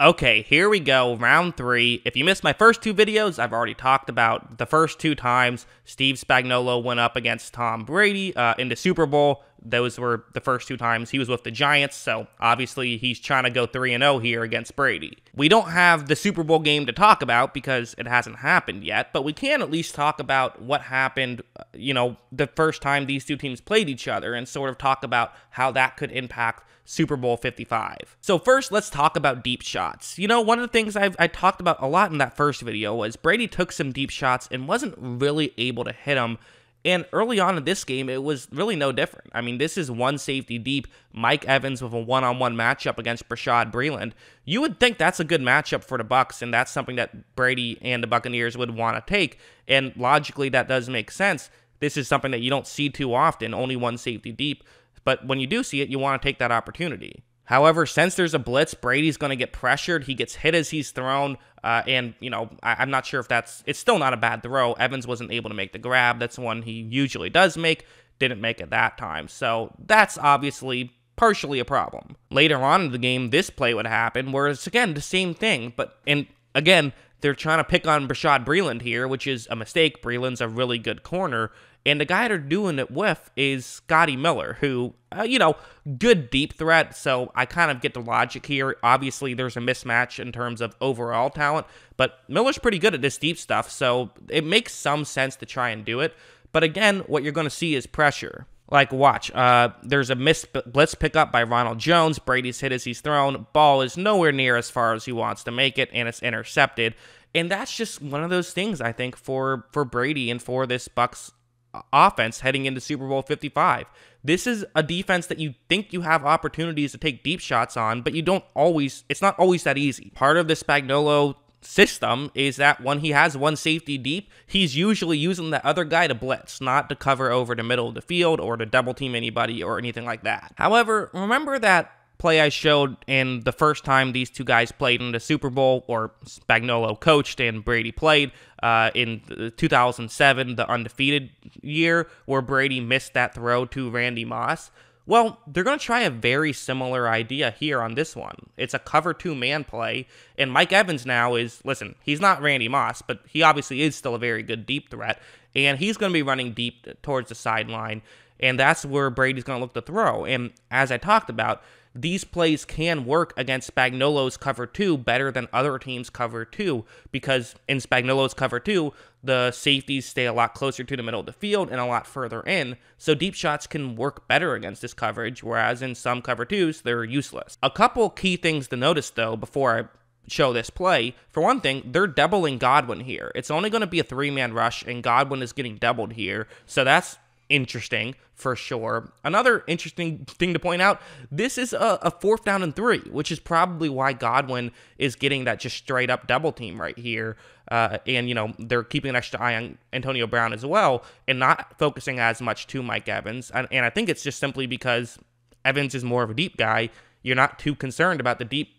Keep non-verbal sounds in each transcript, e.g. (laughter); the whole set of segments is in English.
Okay, here we go, round three. If you missed my first two videos, I've already talked about the first two times Steve Spagnuolo went up against Tom Brady uh, in the Super Bowl. Those were the first two times he was with the Giants, so obviously he's trying to go 3 0 here against Brady. We don't have the Super Bowl game to talk about because it hasn't happened yet, but we can at least talk about what happened, uh, you know, the first time these two teams played each other and sort of talk about how that could impact Super Bowl 55. So first, let's talk about deep shots. You know, one of the things I've, I talked about a lot in that first video was Brady took some deep shots and wasn't really able to hit them. And early on in this game, it was really no different. I mean, this is one safety deep, Mike Evans with a one-on-one matchup against Bashaud Breeland. You would think that's a good matchup for the Bucs, and that's something that Brady and the Buccaneers would want to take. And logically, that does make sense. This is something that you don't see too often, only one safety deep. But when you do see it, you want to take that opportunity. However, since there's a blitz, Brady's going to get pressured. He gets hit as he's thrown. Uh, and, you know, I, am not sure if that's, it's still not a bad throw. Evans wasn't able to make the grab. That's the one he usually does make. Didn't make it that time. So that's obviously partially a problem. Later on in the game, this play would happen, where it's again the same thing. But, and again, they're trying to pick on Bashaud Breeland here, which is a mistake. Breeland's a really good corner. And the guy they're doing it with is Scotty Miller, who, uh, you know, good deep threat. So I kind of get the logic here. Obviously, there's a mismatch in terms of overall talent, but Miller's pretty good at this deep stuff. So it makes some sense to try and do it. But again, what you're going to see is pressure. Like, watch, uh, there's a miss blitz pickup by Ronald Jones. Brady's hit as he's thrown. Ball is nowhere near as far as he wants to make it, and it's intercepted. And that's just one of those things I think for for Brady and for this Bucs offense heading into Super Bowl 55. This is a defense that you think you have opportunities to take deep shots on, but you don't always, it's not always that easy. Part of the Spagnuolo system is that when he has one safety deep, he's usually using the other guy to blitz, not to cover over the middle of the field or to double team anybody or anything like that. However, remember that play I showed in the first time these two guys played in the Super Bowl, or Spagnuolo coached and Brady played uh, in 2007, the undefeated year, where Brady missed that throw to Randy Moss. Well, they're going to try a very similar idea here on this one. It's a cover two man play, and Mike Evans now is, listen, he's not Randy Moss, but he obviously is still a very good deep threat, and he's going to be running deep towards the sideline, and that's where Brady's going to look to throw. And as I talked about, these plays can work against Spagnuolo's cover two better than other teams' cover two because in Spagnuolo's cover two, the safeties stay a lot closer to the middle of the field and a lot further in, so deep shots can work better against this coverage, whereas in some cover twos, they're useless. A couple key things to notice though before I show this play. For one thing, they're doubling Godwin here. It's only going to be a three man rush, and Godwin is getting doubled here. So that's interesting for sure. Another interesting thing to point out this is a, a, fourth down and three, which is probably why Godwin is getting that just straight up double team right here. Uh, and, you know, they're keeping an extra eye on Antonio Brown as well and not focusing as much to Mike Evans. And, and I think it's just simply because Evans is more of a deep guy. You're not too concerned about the deep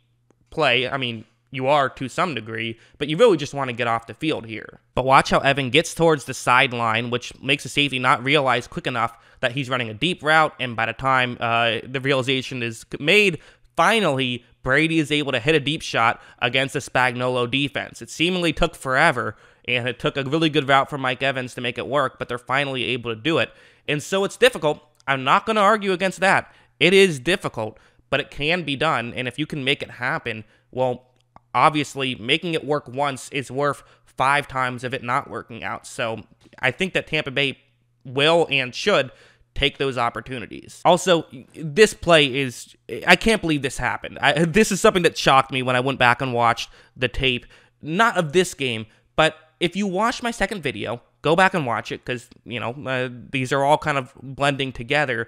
play. I mean, you are to some degree, but you really just want to get off the field here. But watch how Evan gets towards the sideline, which makes the safety not realize quick enough that he's running a deep route, and by the time uh, the realization is made, finally, Brady is able to hit a deep shot against the Spagnuolo defense. It seemingly took forever, and it took a really good route from Mike Evans to make it work, but they're finally able to do it. And so it's difficult. I'm not going to argue against that. It is difficult, but it can be done, and if you can make it happen, well, obviously making it work once is worth five times of it not working out. So I think that Tampa Bay will and should take those opportunities. Also, this play is I can't believe this happened. I, (laughs) this is something that shocked me when I went back and watched the tape, not of this game, but if you watch my second video, go back and watch it because you know uh, these are all kind of blending together.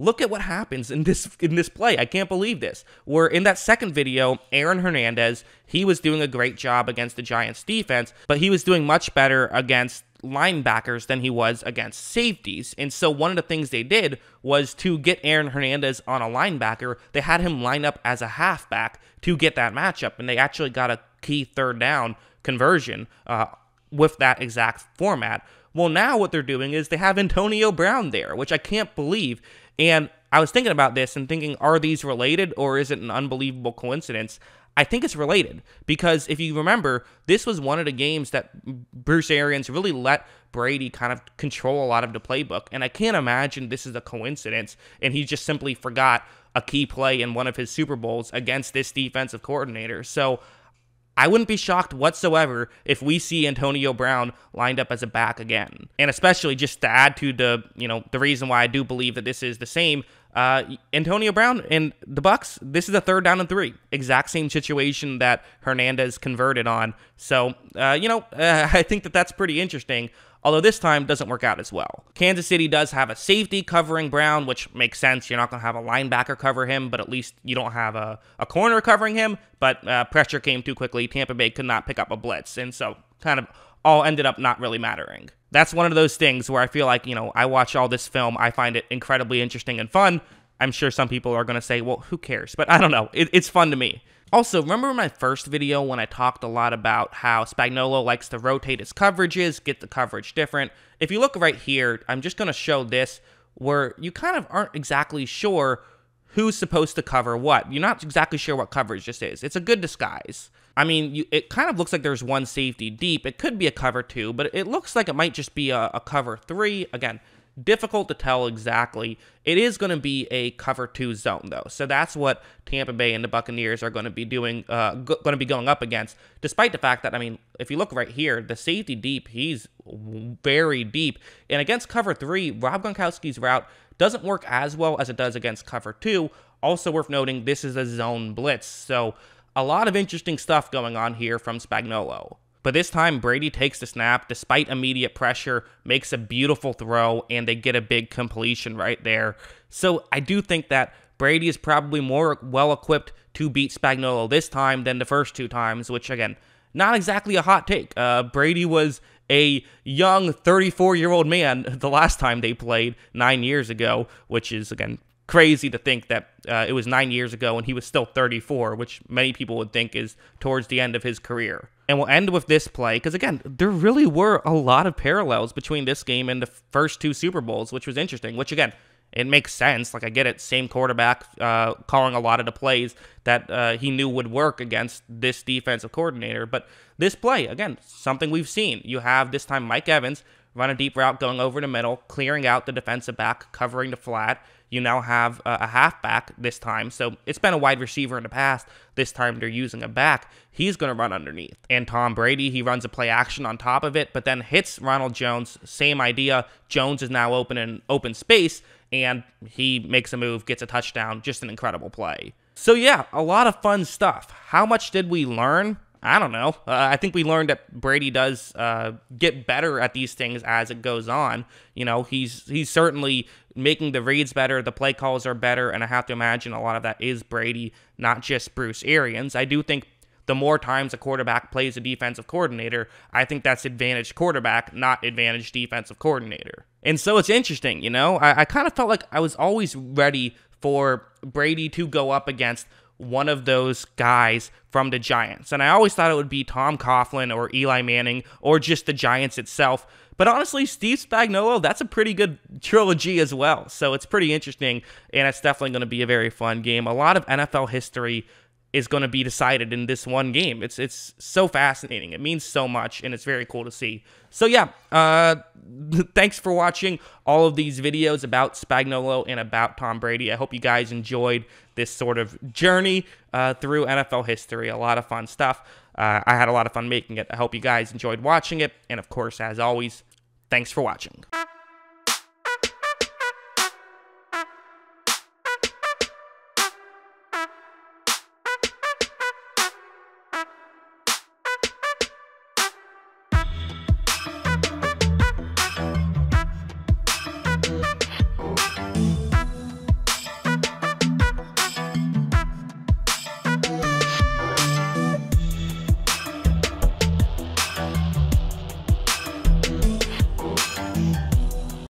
Look at what happens in this in this play. I can't believe this. Where in that second video, Aaron Hernandez, he was doing a great job against the Giants defense, but he was doing much better against linebackers than he was against safeties. And so one of the things they did was to get Aaron Hernandez on a linebacker, they had him line up as a halfback to get that matchup. And they actually got a key third down conversion uh, with that exact format. Well, now what they're doing is they have Antonio Brown there, which I can't believe. And I was thinking about this and thinking, are these related or is it an unbelievable coincidence? I think it's related because if you remember, this was one of the games that Bruce Arians really let Brady kind of control a lot of the playbook. And I can't imagine this is a coincidence and he just simply forgot a key play in one of his Super Bowls against this defensive coordinator. So I wouldn't be shocked whatsoever if we see Antonio Brown lined up as a back again. And especially just to add to the, you know, the reason why I do believe that this is the same, uh, Antonio Brown and the Bucs. this is a third down and three. Exact same situation that Hernandez converted on. So, uh, you know, uh, (laughs) I think that that's pretty interesting although this time doesn't work out as well. Kansas City does have a safety covering Brown, which makes sense. You're not going to have a linebacker cover him, but at least you don't have a, a corner covering him. But uh, pressure came too quickly. Tampa Bay could not pick up a blitz, and so kind of all ended up not really mattering. That's one of those things where I feel like, you know, I watch all this film, I find it incredibly interesting and fun. I'm sure some people are going to say, well, who cares? But I don't know. It, it's fun to me. Also, remember my first video when I talked a lot about how Spagnuolo likes to rotate his coverages, get the coverage different? If you look right here, I'm just going to show this where you kind of aren't exactly sure who's supposed to cover what. You're not exactly sure what coverage this is. It's a good disguise. I mean, you, it kind of looks like there's one safety deep. It could be a cover two, but it looks like it might just be a, a cover three. Again, difficult to tell exactly. It is going to be a cover two zone though, so that's what Tampa Bay and the Buccaneers are going to be doing, uh, going to be going up against. Despite the fact that I mean, if you look right here, the safety deep, he's very deep, and against cover three, Rob Gronkowski's route doesn't work as well as it does against cover two. Also worth noting, this is a zone blitz, so a lot of interesting stuff going on here from Spagnuolo. But this time, Brady takes the snap despite immediate pressure, makes a beautiful throw, and they get a big completion right there. So I do think that Brady is probably more well equipped to beat Spagnuolo this time than the first two times, which again, not exactly a hot take. Uh, Brady was a young 34 year old man (laughs) the last time they played nine years ago, which is again crazy to think that uh, it was nine years ago and he was still 34, which many people would think is towards the end of his career. And we'll end with this play because, again, there really were a lot of parallels between this game and the first two Super Bowls, which was interesting, which, again, it makes sense. Like, I get it. Same quarterback uh, calling a lot of the plays that uh, he knew would work against this defensive coordinator. But this play, again, something we've seen. You have this time Mike Evans run a deep route going over the middle, clearing out the defensive back, covering the flat. You now have a, a halfback this time. So it's been a wide receiver in the past. This time they're using a back. He's going to run underneath. And Tom Brady, he runs a play action on top of it, but then hits Ronald Jones. Same idea. Jones is now open in open space, and he makes a move, gets a touchdown. Just an incredible play. So, yeah, a lot of fun stuff. How much did we learn? I don't know. Uh, I think we learned that Brady does uh, get better at these things as it goes on. You know, he's he's certainly making the reads better, the play calls are better, and I have to imagine a lot of that is Brady, not just Bruce Arians. I do think the more times a quarterback plays a defensive coordinator, I think that's advantage quarterback, not advantage defensive coordinator. And so it's interesting, you know. I, I kind of felt like I was always ready for Brady to go up against one of those guys from the Giants. And I always thought it would be Tom Coughlin or Eli Manning or just the Giants itself. But honestly, Steve Spagnuolo, that's a pretty good trilogy as well. So it's pretty interesting, and it's definitely going to be a very fun game. A lot of NFL history is going to be decided in this one game. It's it's so fascinating. It means so much, and it's very cool to see. So yeah, uh, (laughs) thanks for watching all of these videos about Spagnuolo and about Tom Brady. I hope you guys enjoyed this sort of journey uh, through NFL history. A lot of fun stuff. Uh, I had a lot of fun making it. I hope you guys enjoyed watching it, and of course, as always, thanks for watching.